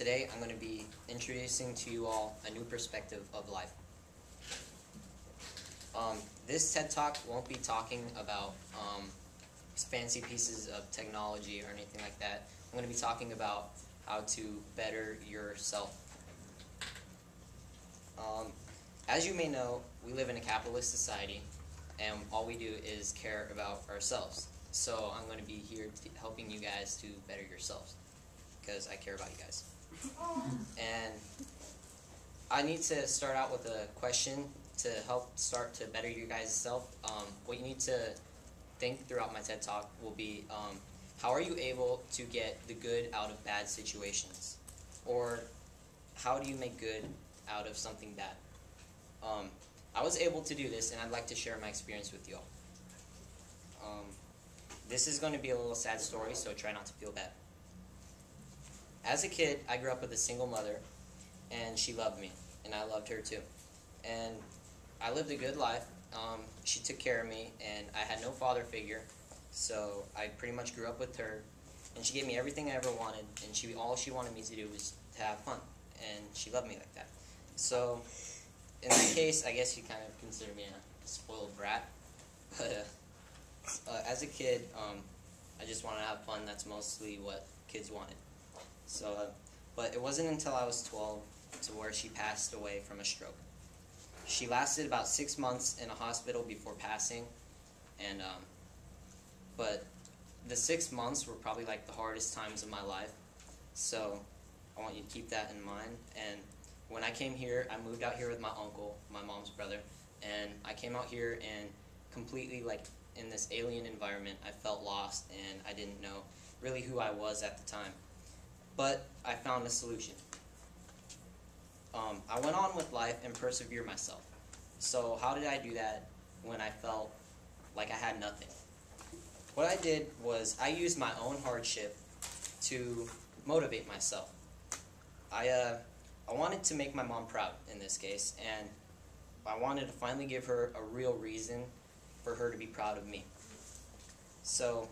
today I'm going to be introducing to you all a new perspective of life. Um, this TED Talk won't be talking about um, fancy pieces of technology or anything like that. I'm going to be talking about how to better yourself. Um, as you may know, we live in a capitalist society, and all we do is care about ourselves. So I'm going to be here helping you guys to better yourselves because I care about you guys. And I need to start out with a question to help start to better your guys' self. Um, what you need to think throughout my TED Talk will be um, how are you able to get the good out of bad situations? Or how do you make good out of something bad? Um, I was able to do this, and I'd like to share my experience with you all. Um, this is going to be a little sad story, so try not to feel bad. As a kid, I grew up with a single mother, and she loved me, and I loved her too. And I lived a good life. Um, she took care of me, and I had no father figure, so I pretty much grew up with her. And she gave me everything I ever wanted, and she all she wanted me to do was to have fun, and she loved me like that. So, in that case, I guess you kind of consider me a spoiled brat. But uh, uh, as a kid, um, I just wanted to have fun. That's mostly what kids wanted. So, uh, but it wasn't until I was 12 to where she passed away from a stroke. She lasted about six months in a hospital before passing, and um, but the six months were probably like the hardest times of my life. So I want you to keep that in mind. And when I came here, I moved out here with my uncle, my mom's brother, and I came out here and completely like in this alien environment, I felt lost and I didn't know really who I was at the time but I found a solution. Um, I went on with life and persevered myself. So how did I do that when I felt like I had nothing? What I did was I used my own hardship to motivate myself. I, uh, I wanted to make my mom proud in this case, and I wanted to finally give her a real reason for her to be proud of me. So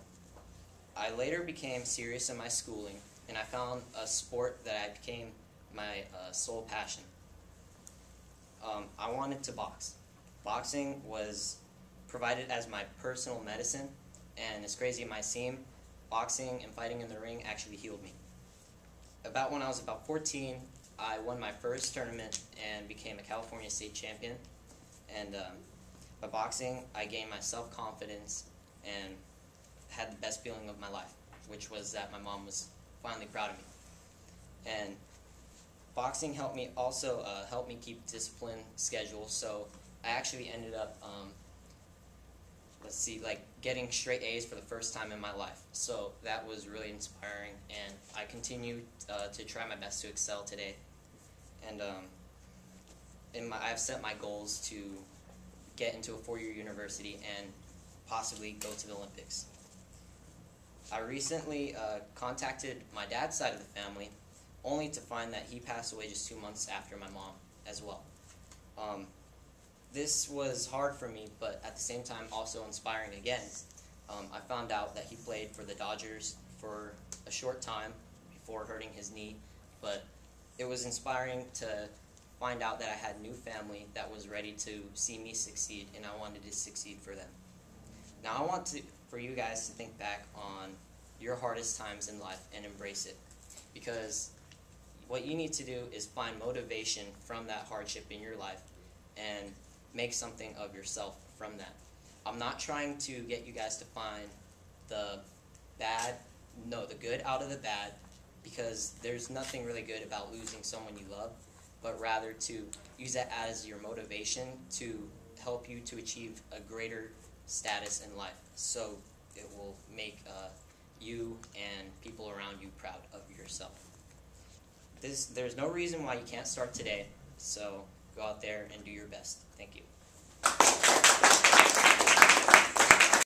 I later became serious in my schooling and I found a sport that I became my uh, sole passion. Um, I wanted to box. Boxing was provided as my personal medicine, and as crazy it might seem, boxing and fighting in the ring actually healed me. About when I was about 14, I won my first tournament and became a California state champion. And um, by boxing, I gained my self-confidence and had the best feeling of my life, which was that my mom was finally proud of me. And boxing helped me also uh, help me keep discipline schedule. So I actually ended up, um, let's see, like getting straight A's for the first time in my life. So that was really inspiring, and I continue uh, to try my best to excel today. And um, in my, I've set my goals to get into a four-year university and possibly go to the Olympics. I recently uh, contacted my dad's side of the family, only to find that he passed away just two months after my mom as well. Um, this was hard for me, but at the same time also inspiring again. Um, I found out that he played for the Dodgers for a short time before hurting his knee, but it was inspiring to find out that I had new family that was ready to see me succeed, and I wanted to succeed for them. Now I want to for you guys to think back on your hardest times in life and embrace it. Because what you need to do is find motivation from that hardship in your life and make something of yourself from that. I'm not trying to get you guys to find the bad, no, the good out of the bad, because there's nothing really good about losing someone you love, but rather to use that as your motivation to help you to achieve a greater status in life. So it will make uh, you and people around you proud of yourself. This, there's no reason why you can't start today, so go out there and do your best. Thank you.